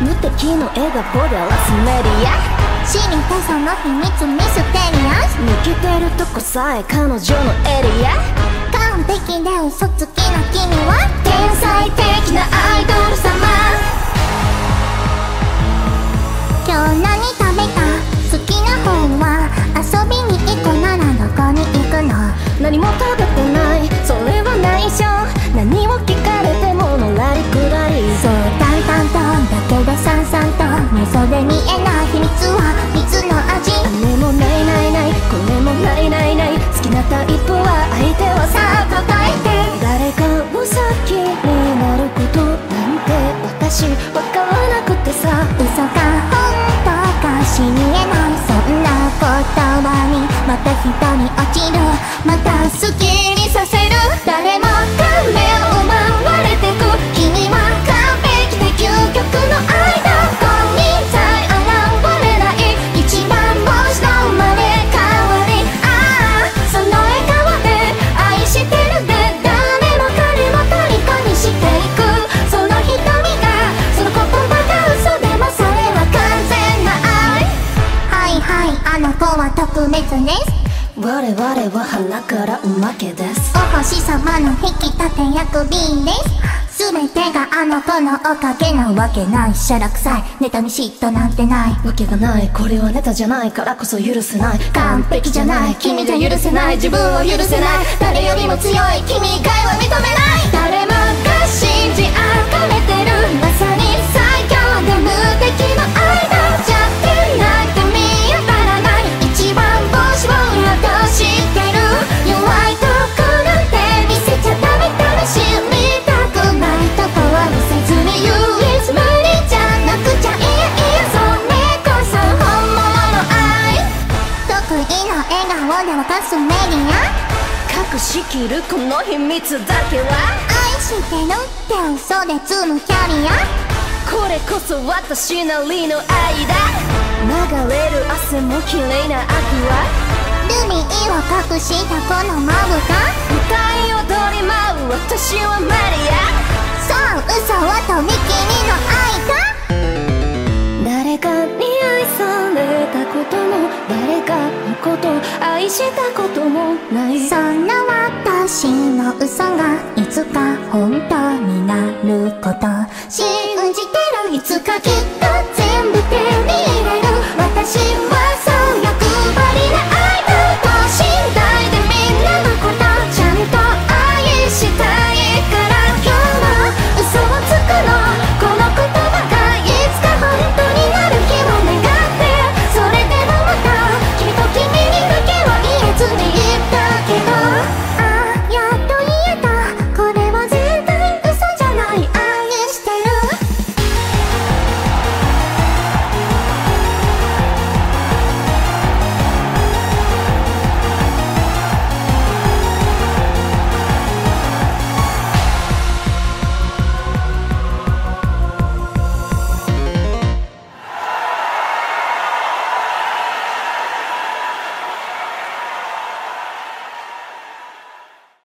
無敵の笑顔でラスメディア知りたその秘密ミステリアス抜けてるとこさえ彼女のエリア。完璧で嘘つきな君は。天才的なアイドル様。今日何食べた？好きな本は。遊びに行くならどこに行くの？何も食べてない。それは内緒。何を聞葉にまた人に落ちる。また好きにさせる。誰もが目をはいあの子は特別です。我々は花からおまけです。お星様の引き立て役 B です。全てがあの子のおかげなわけない。しゃらくさいネタに嫉妬なんてない。わけがない。これはネタじゃないからこそ許せない。完璧じゃない。君じゃ許せない。自分を許せない。誰よりも強い。君以外は認めない笑顔で沸かすメディア隠しきるこの秘密だけは？愛してるって嘘で積むキャリア？これこそ私なりの愛だ流れる汗も綺麗なアクルビーを隠したこのともない。そんな私の嘘がいつか本当になること。信じてるいつかきっと